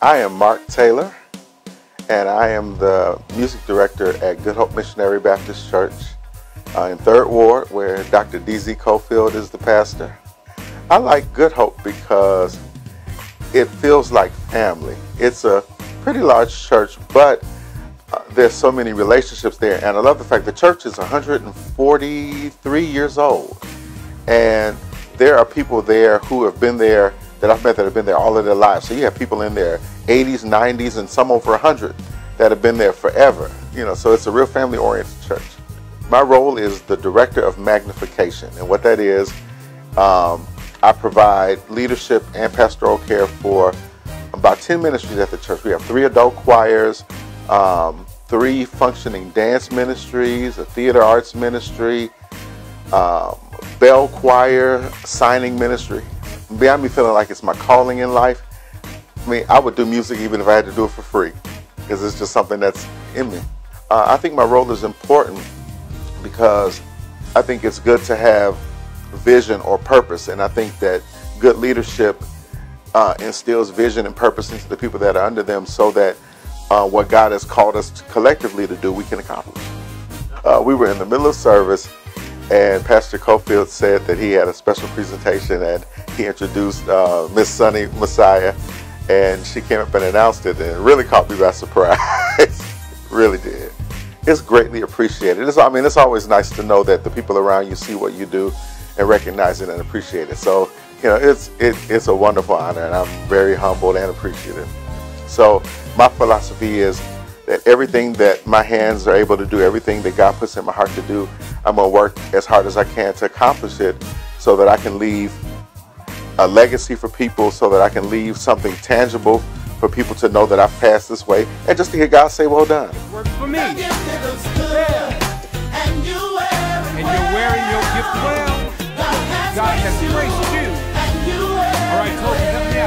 I am Mark Taylor, and I am the music director at Good Hope Missionary Baptist Church uh, in Third Ward, where Dr. D.Z. Cofield is the pastor. I like Good Hope because it feels like family. It's a pretty large church, but uh, there's so many relationships there, and I love the fact the church is 143 years old, and there are people there who have been there that I've met that have been there all of their lives. So you have people in their 80s, 90s, and some over 100 that have been there forever. You know, so it's a real family-oriented church. My role is the director of magnification, and what that is, um, I provide leadership and pastoral care for about 10 ministries at the church. We have three adult choirs, um, three functioning dance ministries, a theater arts ministry, um, bell choir, signing ministry. Beyond me feeling like it's my calling in life, I mean, I would do music even if I had to do it for free because it's just something that's in me. Uh, I think my role is important because I think it's good to have vision or purpose, and I think that good leadership uh, instills vision and purpose into the people that are under them so that uh, what God has called us collectively to do, we can accomplish. Uh, we were in the middle of service and Pastor Cofield said that he had a special presentation and he introduced uh, Miss Sonny Messiah and she came up and announced it and it really caught me by surprise. really did. It's greatly appreciated. It's, I mean, it's always nice to know that the people around you see what you do and recognize it and appreciate it. So, you know, it's, it, it's a wonderful honor and I'm very humbled and appreciative. So my philosophy is that everything that my hands are able to do, everything that God puts in my heart to do, I'm going to work as hard as I can to accomplish it so that I can leave a legacy for people, so that I can leave something tangible for people to know that I've passed this way, and just to hear God say, well done. It worked for me. And, you're wearing, your gift well. God has graced you. All right,